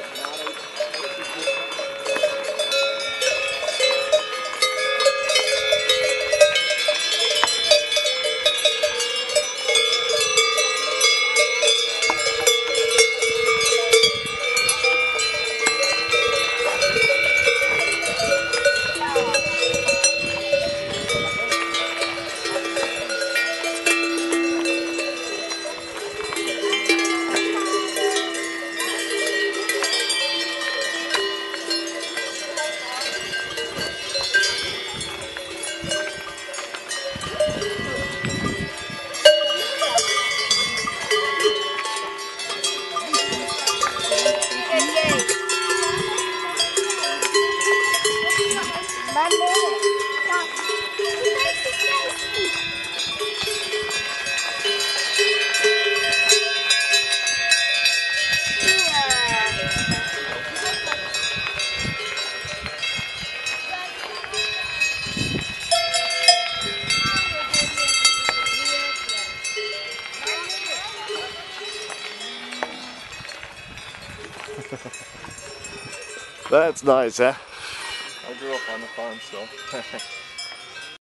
good. Ba mươi. That's nice, huh? I grew up on the farm, so.